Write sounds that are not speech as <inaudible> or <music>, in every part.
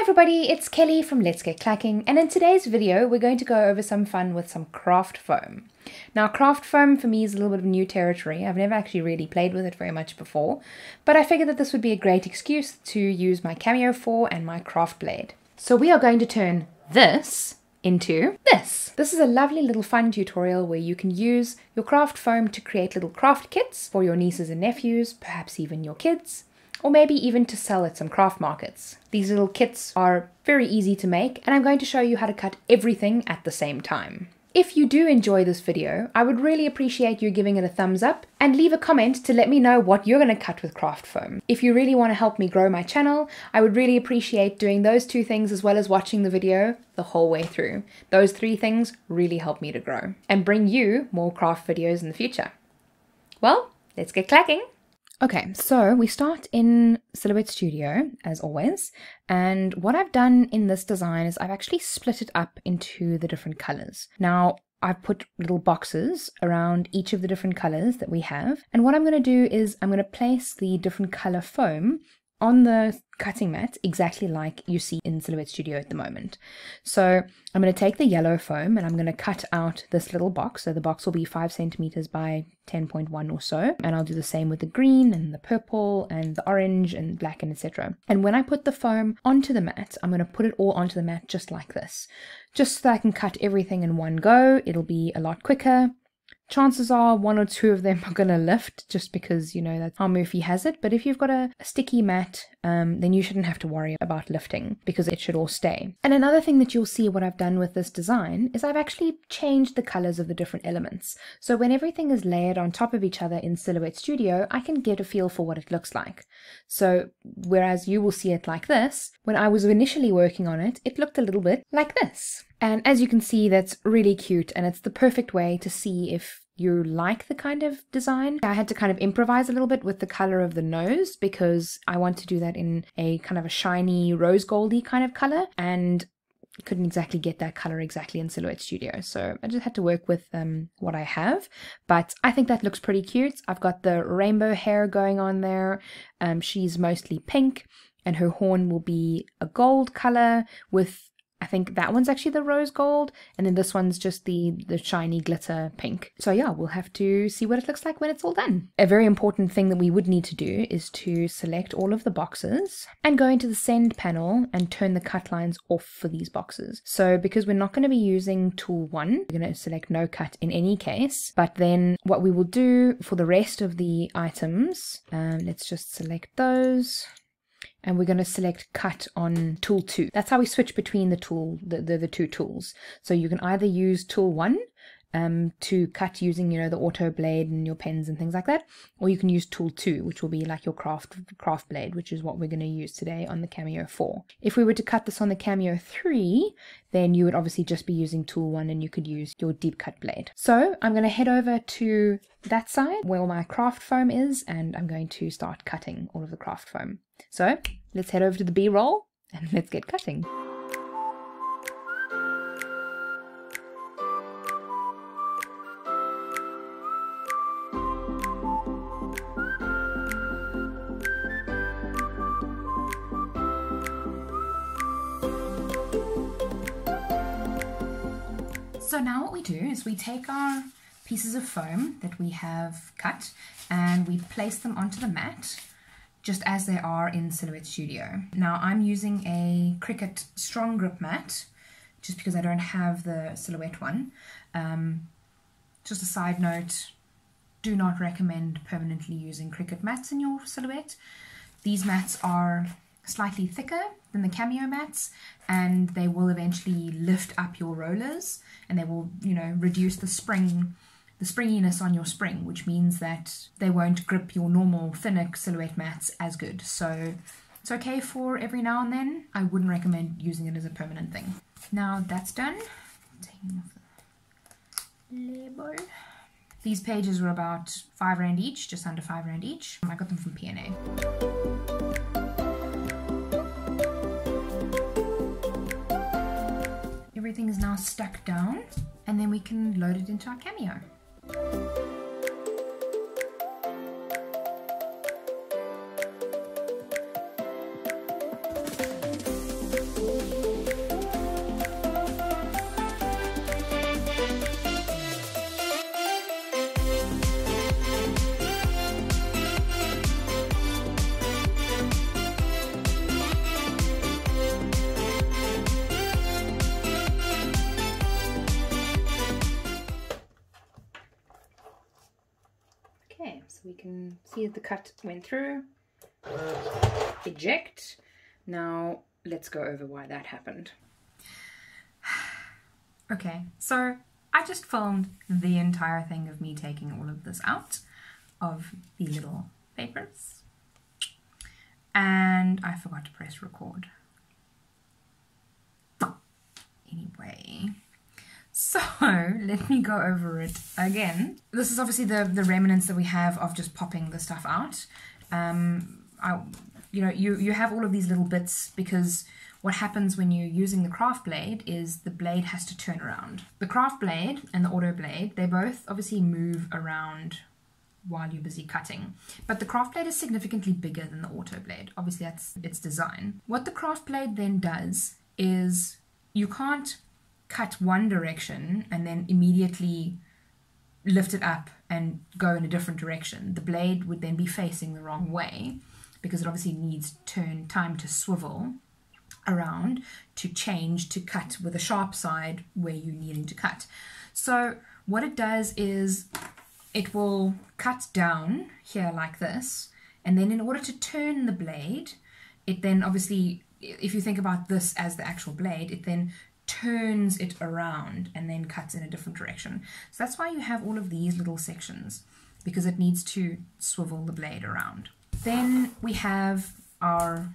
Hi everybody, it's Kelly from Let's Get Clacking and in today's video we're going to go over some fun with some craft foam. Now craft foam for me is a little bit of new territory, I've never actually really played with it very much before, but I figured that this would be a great excuse to use my Cameo 4 and my Kraft blade. So we are going to turn this into this. This is a lovely little fun tutorial where you can use your craft foam to create little craft kits for your nieces and nephews, perhaps even your kids or maybe even to sell at some craft markets. These little kits are very easy to make and I'm going to show you how to cut everything at the same time. If you do enjoy this video, I would really appreciate you giving it a thumbs up and leave a comment to let me know what you're going to cut with craft foam. If you really want to help me grow my channel, I would really appreciate doing those two things as well as watching the video the whole way through. Those three things really help me to grow and bring you more craft videos in the future. Well, let's get clacking! Okay, so we start in Silhouette Studio, as always, and what I've done in this design is I've actually split it up into the different colors. Now, I've put little boxes around each of the different colors that we have, and what I'm going to do is I'm going to place the different color foam on the cutting mat exactly like you see in Silhouette Studio at the moment. So I'm going to take the yellow foam and I'm going to cut out this little box. So the box will be 5 centimeters by 10.1 or so. And I'll do the same with the green and the purple and the orange and black and etc. And when I put the foam onto the mat, I'm going to put it all onto the mat just like this. Just so I can cut everything in one go. It'll be a lot quicker chances are one or two of them are going to lift just because, you know, that's how Murphy has it. But if you've got a, a sticky mat, um, then you shouldn't have to worry about lifting because it should all stay. And another thing that you'll see what I've done with this design is I've actually changed the colors of the different elements. So when everything is layered on top of each other in Silhouette Studio, I can get a feel for what it looks like. So whereas you will see it like this, when I was initially working on it, it looked a little bit like this. And as you can see, that's really cute and it's the perfect way to see if you like the kind of design. I had to kind of improvise a little bit with the color of the nose because I want to do that in a kind of a shiny rose goldy kind of color and couldn't exactly get that color exactly in Silhouette Studio. So I just had to work with um, what I have, but I think that looks pretty cute. I've got the rainbow hair going on there. Um, she's mostly pink and her horn will be a gold color with I think that one's actually the rose gold, and then this one's just the, the shiny glitter pink. So yeah, we'll have to see what it looks like when it's all done. A very important thing that we would need to do is to select all of the boxes and go into the send panel and turn the cut lines off for these boxes. So because we're not going to be using tool one, we're going to select no cut in any case, but then what we will do for the rest of the items, um, let's just select those and we're going to select cut on tool 2. That's how we switch between the tool, the, the, the two tools. So you can either use tool 1 um, to cut using, you know, the auto blade and your pens and things like that, or you can use tool 2, which will be like your craft Kraft blade, which is what we're going to use today on the Cameo 4. If we were to cut this on the Cameo 3, then you would obviously just be using tool 1 and you could use your deep cut blade. So I'm going to head over to that side where my craft foam is and I'm going to start cutting all of the craft foam. So let's head over to the B-roll and <laughs> let's get cutting. So now what we do is we take our pieces of foam that we have cut and we place them onto the mat just as they are in Silhouette Studio. Now I'm using a Cricut strong grip mat just because I don't have the Silhouette one. Um, just a side note, do not recommend permanently using Cricut mats in your Silhouette. These mats are slightly thicker than the Cameo mats and they will eventually lift up your rollers and they will, you know, reduce the spring the springiness on your spring, which means that they won't grip your normal thinner silhouette mats as good. So it's okay for every now and then. I wouldn't recommend using it as a permanent thing. Now that's done. Taking off the label. These pages were about five rand each, just under five rand each. I got them from PNA. Everything is now stuck down and then we can load it into our Cameo. Can see that the cut went through. Eject. Now let's go over why that happened. <sighs> okay, so I just filmed the entire thing of me taking all of this out of the little papers. And I forgot to press record. Anyway, so <laughs> let me go over it again. This is obviously the, the remnants that we have of just popping the stuff out. Um, I, you know, you, you have all of these little bits because what happens when you're using the Kraft blade is the blade has to turn around. The Kraft blade and the auto blade, they both obviously move around while you're busy cutting. But the Kraft blade is significantly bigger than the auto blade. Obviously that's its design. What the Kraft blade then does is you can't cut one direction and then immediately lift it up and go in a different direction. The blade would then be facing the wrong way because it obviously needs turn time to swivel around to change to cut with a sharp side where you're needing to cut. So what it does is it will cut down here like this and then in order to turn the blade it then obviously if you think about this as the actual blade it then turns it around and then cuts in a different direction. So that's why you have all of these little sections because it needs to swivel the blade around. Then we have our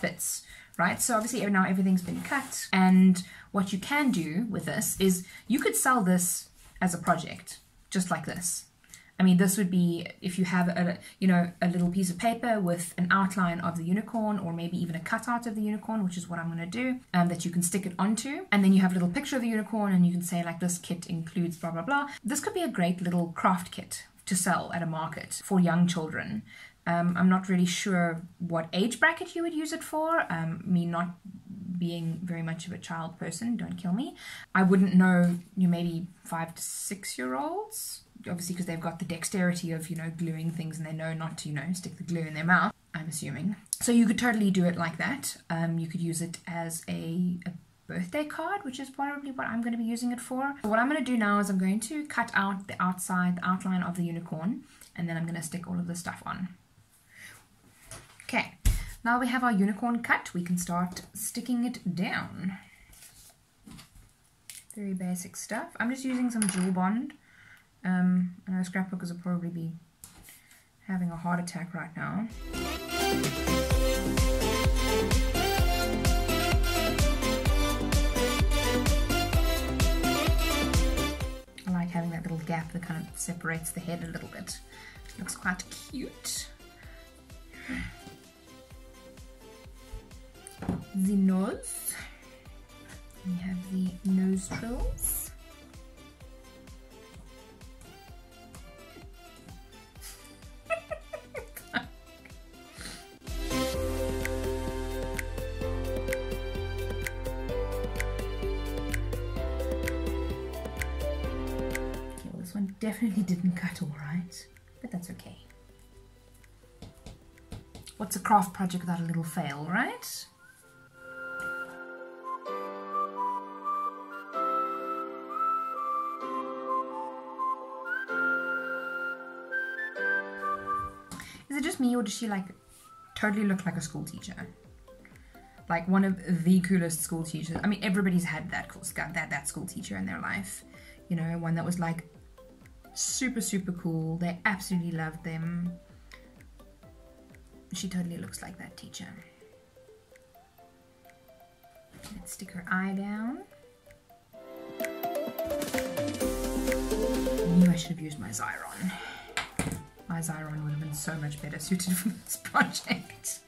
bits, right? So obviously now everything's been cut and what you can do with this is you could sell this as a project, just like this. I mean, this would be if you have a, you know, a little piece of paper with an outline of the unicorn or maybe even a cutout of the unicorn, which is what I'm going to do, um, that you can stick it onto. And then you have a little picture of the unicorn and you can say like this kit includes blah, blah, blah. This could be a great little craft kit to sell at a market for young children. Um, I'm not really sure what age bracket you would use it for. Um, me not being very much of a child person, don't kill me. I wouldn't know, you maybe five to six year olds obviously because they've got the dexterity of you know gluing things and they know not to you know stick the glue in their mouth i'm assuming. So you could totally do it like that. Um, you could use it as a, a birthday card which is probably what i'm going to be using it for. So what i'm going to do now is i'm going to cut out the outside the outline of the unicorn and then i'm going to stick all of the stuff on. Okay now we have our unicorn cut. We can start sticking it down. Very basic stuff. I'm just using some Jewel Bond um, I know scrapbookers will probably be having a heart attack right now. I like having that little gap that kind of separates the head a little bit. looks quite cute. The nose. We have the nostrils. Definitely didn't cut all right, but that's okay. What's a craft project without a little fail, right? Is it just me or does she like totally look like a school teacher? Like one of the coolest school teachers. I mean, everybody's had that that that school teacher in their life. You know, one that was like super super cool. They absolutely loved them. She totally looks like that teacher. Let's stick her eye down. I knew I should have used my Xyron. My Xyron would have been so much better suited for this <laughs> project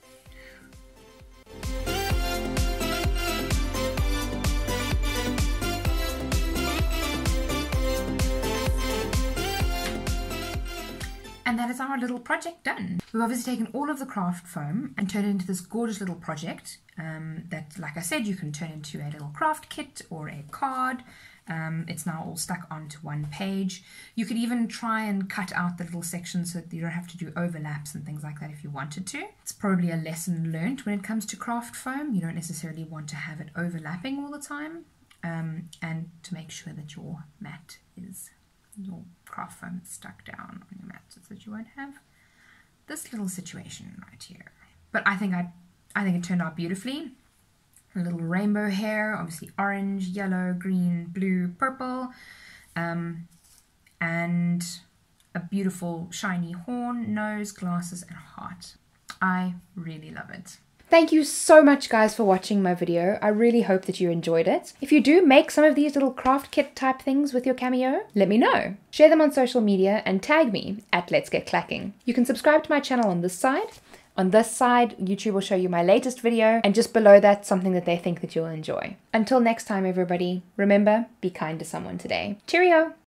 our little project done. We've obviously taken all of the craft foam and turned it into this gorgeous little project um, that, like I said, you can turn into a little craft kit or a card. Um, it's now all stuck onto one page. You could even try and cut out the little sections so that you don't have to do overlaps and things like that if you wanted to. It's probably a lesson learned when it comes to craft foam. You don't necessarily want to have it overlapping all the time um, and to make sure that your mat is your foam stuck down on your mat so that you won't have this little situation right here. But I think I, I think it turned out beautifully. A little rainbow hair, obviously orange, yellow, green, blue, purple, um, and a beautiful shiny horn, nose, glasses, and heart. I really love it. Thank you so much guys for watching my video. I really hope that you enjoyed it. If you do make some of these little craft kit type things with your cameo, let me know. Share them on social media and tag me at Let's Get Clacking. You can subscribe to my channel on this side. On this side, YouTube will show you my latest video, and just below that, something that they think that you'll enjoy. Until next time, everybody, remember, be kind to someone today. Cheerio!